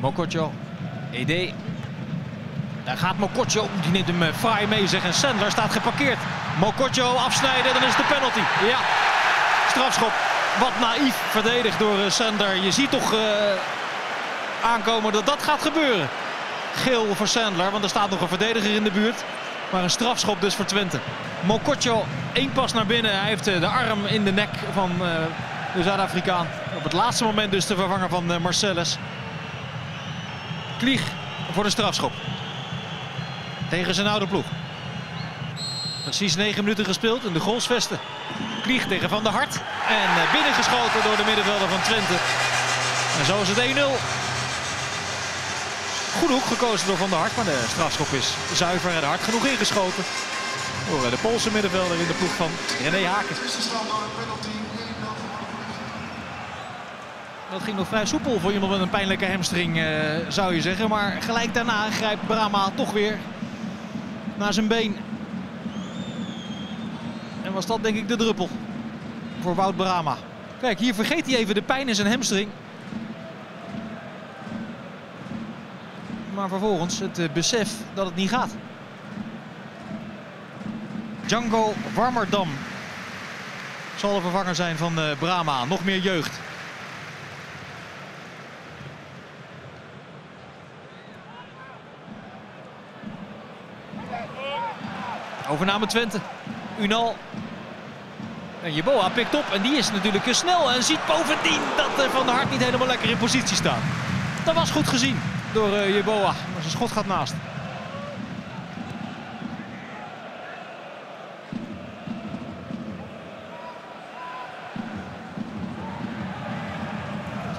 Mokotjo. Ede. Daar gaat Mokotjo. Die neemt hem eh, fraai mee zeg. En Sandler staat geparkeerd. Mokotjo afsnijden. Dan is de penalty. Ja. Strafschop. Wat naïef verdedigd door eh, Sandler. Je ziet toch eh, aankomen dat dat gaat gebeuren. Geel voor Sandler. Want er staat nog een verdediger in de buurt. Maar een strafschop dus voor Twente. Mokotjo één pas naar binnen. Hij heeft de arm in de nek van de Zuid-Afrikaan. Op het laatste moment dus de vervanger van Marcellus. Klieg voor de strafschop. Tegen zijn oude ploeg. Precies 9 minuten gespeeld in de goalsvesten. Klieg tegen Van der Hart. En eh, binnengeschoten door de middenvelder van Twente. En zo is het 1-0. Goede hoek gekozen door Van der Hart. Maar de strafschop is zuiver en hard genoeg ingeschoten. Door eh, de Poolse middenvelder in de ploeg van René Haken. Dat ging nog vrij soepel voor iemand met een pijnlijke hamstring, eh, zou je zeggen. Maar gelijk daarna grijpt Brama toch weer naar zijn been. En was dat denk ik de druppel voor Wout Brama. Kijk, hier vergeet hij even de pijn in zijn hamstring. Maar vervolgens het eh, besef dat het niet gaat. Django Warmerdam zal de vervanger zijn van eh, Brama. Nog meer jeugd. Overname Twente. Unal. En Jeboa pikt op en die is natuurlijk snel en ziet bovendien dat Van der Hart niet helemaal lekker in positie staat. Dat was goed gezien door eh, Jeboa, maar zijn schot gaat naast.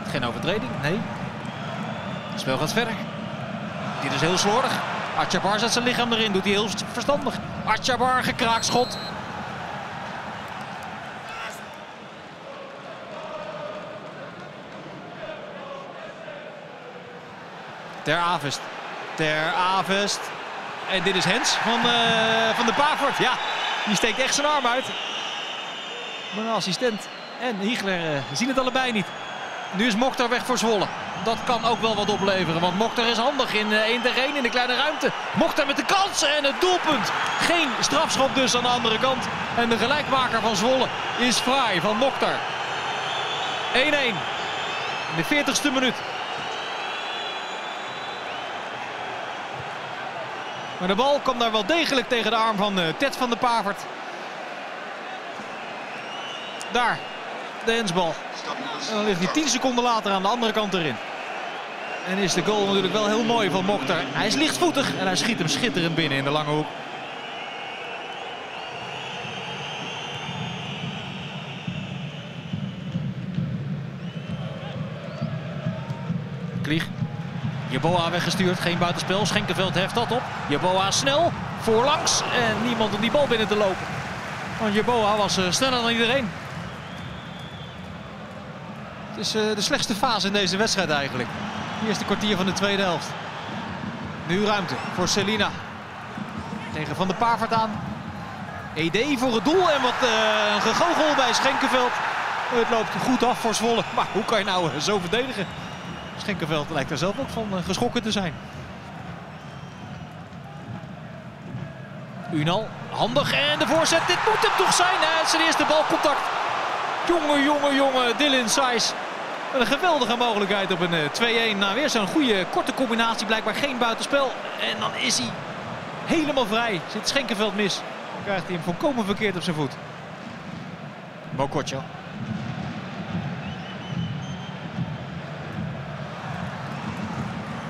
Geen overtreding? Nee. Het spel gaat verder. Dit is heel slordig. Atjabar zet zijn lichaam erin, doet hij heel verstandig. Atjabar, gekraakschot. Ter Avest. Ter Avest. En dit is Hens van, eh, van de Pavert. Ja, die steekt echt zijn arm uit. Maar assistent en Hiegler eh, zien het allebei niet. Nu is Mokhtar weg voor Zwolle. Dat kan ook wel wat opleveren, want Mokhtar is handig in 1 tegen 1 in de kleine ruimte. Mokhtar met de kansen en het doelpunt. Geen strafschop dus aan de andere kant. En de gelijkmaker van Zwolle is fraai van Mokhtar. 1-1 in de 40ste minuut. Maar de bal kwam daar wel degelijk tegen de arm van uh, Ted van de Pavert. Daar, de hensbal. En dan ligt hij 10 seconden later aan de andere kant erin. En is de goal natuurlijk wel heel mooi van Mokhtar. Hij is lichtvoetig en hij schiet hem schitterend binnen in de lange hoek. Klieg. Jeboa weggestuurd, geen buitenspel. Schenkenveld heft dat op. Jeboa snel, voorlangs en niemand om die bal binnen te lopen. Want Jeboa was uh, sneller dan iedereen. Het is uh, de slechtste fase in deze wedstrijd eigenlijk. Eerste kwartier van de tweede helft. Nu ruimte voor Selina. Tegen Van der Pavert aan. ED voor het doel en wat uh, een gegogel bij Schenkenveld. Het loopt goed af voor Zwolle. Maar hoe kan je nou zo verdedigen? Schenkenveld lijkt er zelf ook van geschrokken te zijn. Unal, handig en de voorzet. Dit moet hem toch zijn. Hè? Zijn eerste balcontact. Jonge, jonge, jonge Dylan Sijs. Een geweldige mogelijkheid op een 2-1. Nou, weer zo'n goede korte combinatie. Blijkbaar geen buitenspel. En dan is hij helemaal vrij. Zit Schenkenveld mis. Dan krijgt hij hem volkomen verkeerd op zijn voet. Mokotjo.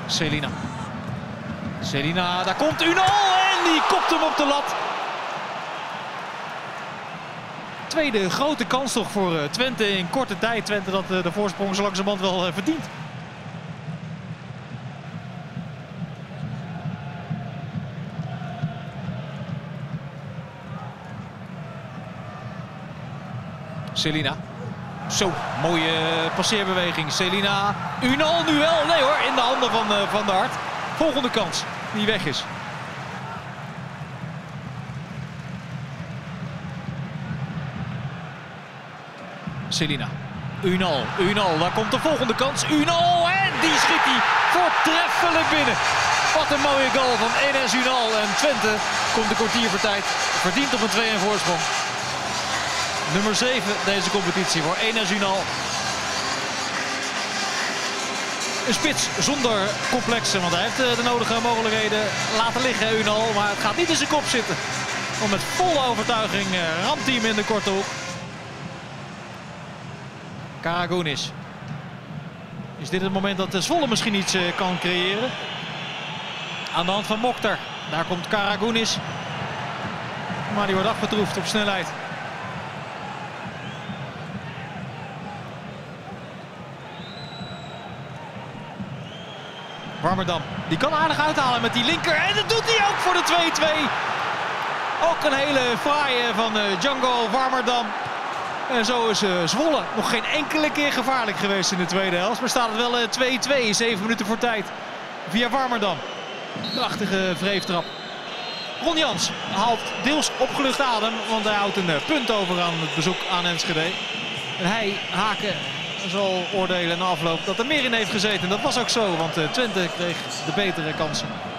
Selina. Selina, daar komt Unal en die kopt hem op de lat. Tweede grote kans toch voor Twente in korte tijd. Twente dat de voorsprong zo langzamerhand wel verdient. Selina. Zo, mooie passeerbeweging. Selina, Unal nu wel. Nee hoor, in de handen van, van de Hart. Volgende kans, die weg is. Selina. Unal, Unal, daar komt de volgende kans. Unal en die schiet hij voortreffelijk binnen. Wat een mooie goal van Enes Unal. En Twente komt de kwartier voor tijd. Verdient op een 2-1 voorsprong. Nummer 7 deze competitie voor Enes Unal. Een spits zonder complexen, want hij heeft eh, de nodige mogelijkheden laten liggen, Unal. Maar het gaat niet in zijn kop zitten. Want met volle overtuiging eh, ramt hij hem in de korte hoek. Karagounis. Is dit het moment dat Zwolle misschien iets eh, kan creëren? Aan de hand van Mokhtar. Daar komt Karagounis. Maar die wordt afgetroefd op snelheid. Warmerdam. Die kan aardig uithalen met die linker. En dat doet hij ook voor de 2-2. Ook een hele fraaie van Django Warmerdam. En zo is uh, Zwolle nog geen enkele keer gevaarlijk geweest in de tweede helft. Maar staat het wel 2-2 uh, 7 minuten voor tijd. Via Warmerdam. Prachtige vreeftrap. Ron Jans haalt deels opgelucht adem. Want hij houdt een uh, punt over aan het bezoek aan Enschede. En hij, Haken, zal oordelen na afloop dat er meer in heeft gezeten. Dat was ook zo, want Twente kreeg de betere kansen.